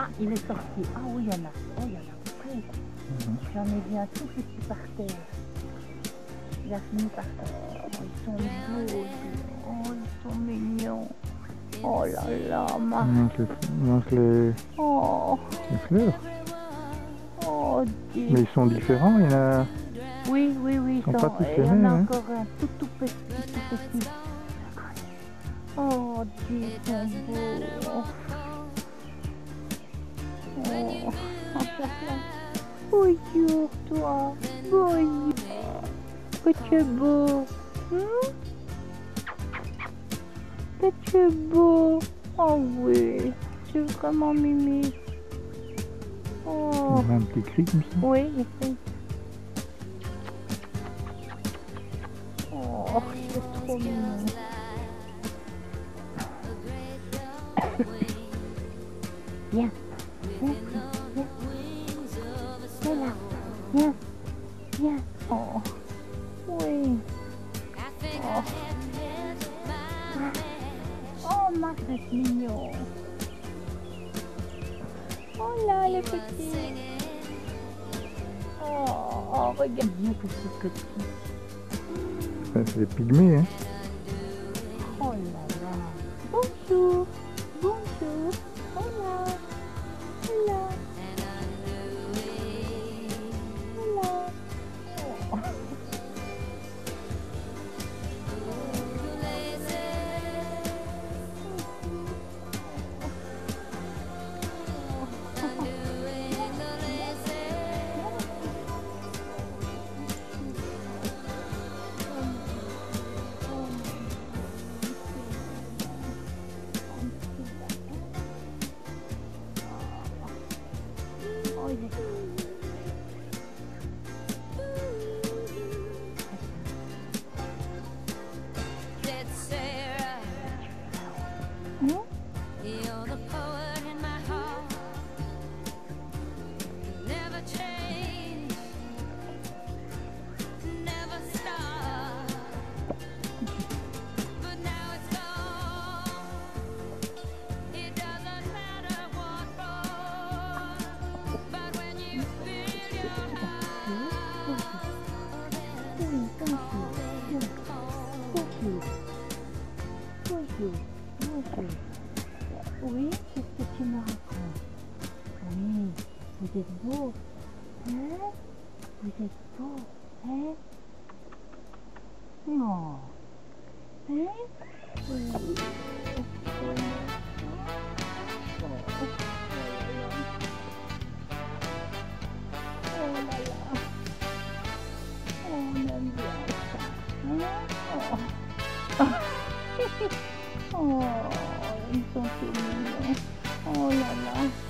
Ah, il est sorti. Ah oui, il y en a. Oh, il y en a. Mhm. J'en ai vu un tout petit par terre. Il a fini par terre. Oh, ils sont beaux. Oh, ils sont mignons. Oh là là, ma. manque les, manque les, Oh, les fleurs. oh Dieu. Mais ils sont différents, il y en a... Oui, oui, oui. Ils sont pas tous Il y en a hein. encore un tout, tout petit, tout petit. Oh Dieu, ils sont beaux. Oh. Bonjour, toi. Bonjour. Que tu es beau. Que tu es beau. Oh oui, c'est vraiment mimi. Oh. Il un petit cri comme ça. Oui, oui. Oh, c'est trop mignon. Viens, viens, viens. Viens là, viens, viens. Oh, oui. Oh, oh ma c'est mignon. Oh là, le petit. Oh, oh, regarde bien que c'est petit. Enfin, c'est des pygmées, hein. Oh, il est- Hmm? Bonjour. Bonjour. Oui, qu'est-ce que tu me racontes Oui, vous êtes beau. Hein Vous êtes beau. Hein Non. Hein Oui. Oh ils sont tous mignons. Oh là là.